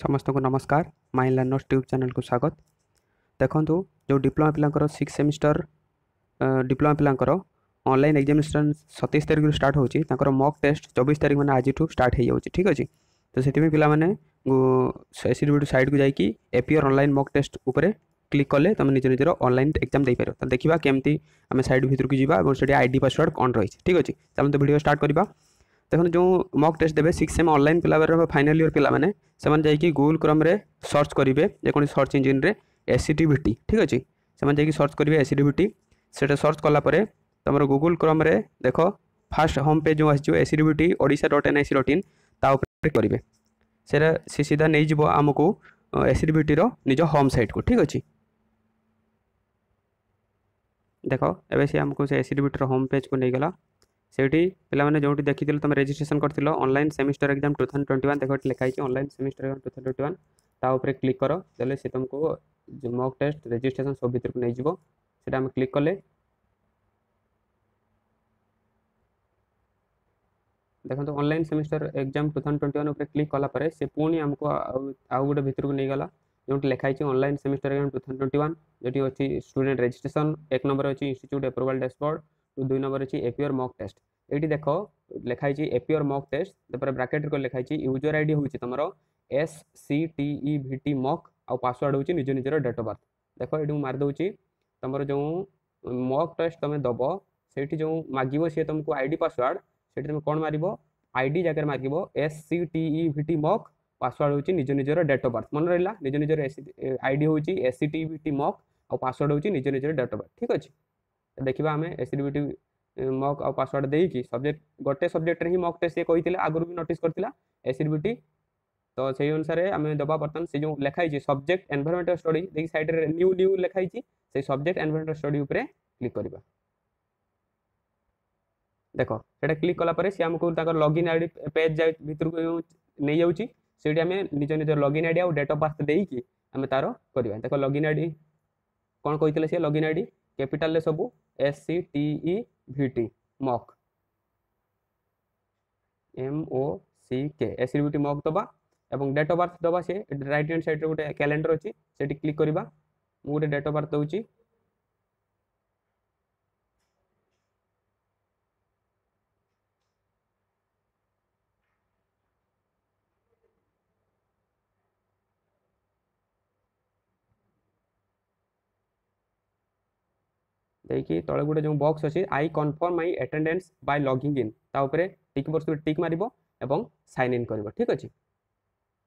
ସମସ୍ତଙ୍କୁ ନମସ୍କାର mind learners tube ଚ୍ୟାନେଲକୁ ସ୍ୱାଗତ ଦେଖନ୍ତୁ ଯେଉଁ ଡିପ୍ଲୋମା ପିଲାଙ୍କର ସିକ୍ସ ସେମିଷ୍ଟର ଡିପ୍ଲୋମା ପିଲାଙ୍କର ଅନଲାଇନ୍ ଏକ୍ଜାମିନେସନ୍ ସତେଇଶ ତାରିଖରୁ ଷ୍ଟାର୍ଟ ହେଉଛି ତାଙ୍କର ମକ୍ ଟେଷ୍ଟ ଚବିଶ ତାରିଖ ମାନେ ଆଜିଠୁ ଷ୍ଟାର୍ଟ ହୋଇଯାଉଛି ଠିକ୍ ଅଛି ତ ସେଥିପାଇଁ ପିଲାମାନେ ଏସିଡ଼ିବିଡ଼ି ସାଇଟ୍କୁ ଯାଇକି ଏପିଓର ଅନଲାଇନ୍ ମକ୍ ଟେଷ୍ଟ ଉପରେ କ୍ଲିକ୍ କଲେ ତୁମେ ନିଜ ନିଜର ଅନଲାଇନ୍ ଏକ୍ଜାମ୍ ଦେଇପାରିବ ତ ଦେଖିବା କେମିତି ଆମେ ସାଇଟ୍ ଭିତରକୁ ଯିବା ଏବଂ ସେଠି ଆଇଡି ପାସୱାର୍ଡ଼ କ'ଣ ରହିଛି ଠିକ୍ ଅଛି ଚାଲନ୍ତୁ ଭିଡ଼ିଓ ଷ୍ଟାର୍ଟ କରିବା देखो जो मॉक टेस्ट देते सिक्स सेम अनल पे फाइनाल इयर पे से गुगुल क्रम सर्च करेंगे जेको सर्च इंजिन में एसीडीटी ठीक अच्छे से सर्च करेंगे एसीडीटी से सर्च कलापर तुम गुगुल क्रम देख फास्ट होम पेज जो आसो ओडा डट एन आई सी डट इन करेंगे से सीधा नहीं आम को एसीडीटी निज होम सैट को ठीक अच्छे देख एवं सी आमको एसीडीटर होम पेज को नहींगला ସେଇଠି ପିଲାମାନେ ଯେଉଁଠି ଦେଖିଥିଲ ତୁମେ ରେଜିଷ୍ଟ୍ରେସନ୍ କରିଥିଲ online semester exam two thousand twenty one ଦେଖ ଏଠି ଲେଖା ହେଇଛି online semester exam two thousand twenty one ତା ଉପରେ କ୍ଲିକ୍ କର ଦେଲେ ସେ ତୁମକୁ ମକ୍ ଟେଷ୍ଟ ରେଜିଷ୍ଟ୍ରେସନ୍ ସବୁ ଭିତରକୁ ନେଇଯିବ ସେଇଟା ଆମେ କ୍ଲିକ୍ କଲେ ଦେଖନ୍ତୁ online semester exam two thousand twenty one ଉପରେ କ୍ଲିକ୍ କଲା ପରେ ସେ ପୁଣି ଆମକୁ ଆଉ ଗୋଟେ ଭିତରକୁ ନେଇଗଲା ଯେଉଁଠି ଲେଖା ହେଇଛି online semester exam two thousand twenty one ଯେଉଁଠି ଅଛି ଷ୍ଟୁଡେଣ୍ଟ ରେଜିଷ୍ଟ୍ରେସନ୍ ଏକ ନମ୍ବର ଅଛି ଇନଷ୍ଟିଚ୍ୟୁଟ୍ ଆପ୍ରୁଭାଲ୍ ଡ୍ୟାସ୍ବୋର୍ଡ଼ दुई नंबर अच्छी एपिओर मक टेस्ट ये देख लिखाई एपिओर मक टेस्ट ब्राकेट को लिखाई यूजर आई डी तुम S C T V T mock आउ पासवर्ड हूँ निज निजर डेट अफ बर्थ देख ये मारिदे तुम जो मक टेस्ट तुम दब से जो माग सी तुमको आई डी पासवर्ड से तुम कौन मार आई डी जगह मागे S C T V T mock password हूँ निज निजर डेट अफ बर्थ मन रहा निज निजर एस आई डी हूँ S C T V T mock आउ पासवर्ड हूँ निज निजर डेट अफ बर्थ ठीक अच्छे ଦେଖିବା ଆମେ ଏସିଡିବିଟି ମକ୍ ଆଉ ପାସୱାର୍ଡ଼ ଦେଇକି ସବଜେକ୍ଟ ଗୋଟେ ସବଜେକ୍ଟରେ ହିଁ ମକ୍ ଟେଷ୍ଟ ସେ କହିଥିଲେ ଆଗରୁ ବି ନୋଟିସ୍ କରିଥିଲା ଏସିଡିବିଟି ତ ସେଇ ଅନୁସାରେ ଆମେ ଦେବା ବର୍ତ୍ତମାନ ସେ ଯେଉଁ ଲେଖା ହେଇଛି ସବଜେକ୍ଟ ଏନଭାରମେଣ୍ଟାଲ ଷ୍ଟଡି ଦେଖି ସାଇଡ଼ରେ ନ୍ୟୁ ନ୍ୟୁ ଲେଖା ହେଇଛି ସେଇ ସବଜେକ୍ଟ ଏନଭାରମେଣ୍ଟାଲ ଷ୍ଟଡି ଉପରେ କ୍ଲିକ୍ କରିବା ଦେଖ ସେଟା କ୍ଲିକ୍ କଲା ପରେ ସେ ଆମକୁ ତାଙ୍କର ଲଗ୍ଇନ୍ ଆଇଡି ପେଜ୍ ଭିତରକୁ ନେଇଯାଉଛି ସେଇଠି ଆମେ ନିଜ ନିଜ ଲଗ୍ଇନ୍ ଆଇଡି ଆଉ ଡେଟ୍ ଅଫ୍ ବାର୍ଥ ଦେଇକି ଆମେ ତାର କରିବା ଦେଖ ଲଗ୍ଇନ୍ ଆଇଡି କ'ଣ କହିଥିଲେ ସେ ଲଗ୍ଇନ୍ ଆଇଡି କ୍ୟାପିଟାଲରେ ସବୁ S C T E V T mock M O C K S C V T mock ଦେବା এবং ডেট অফ বার্থ দেওয়া সে রাইট হ্যান্ড সাইডে গোটে ক্যালেন্ডর অছি সেটি ক্লিক করা মু গোটে ডেট অফ বার্থ দেছি ଦେଇକି ତଳେ ଗୋଟେ ଯେଉଁ ବକ୍ସ ଅଛି I confirm my attendance by logging in ତା ଉପରେ ଟିକ୍ ବକ୍ସ ଟିକ୍ ମାରିବ ଏବଂ ସାଇନ୍ ଇନ୍ କରିବ ଠିକ୍ ଅଛି